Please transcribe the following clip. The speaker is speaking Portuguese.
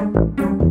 Música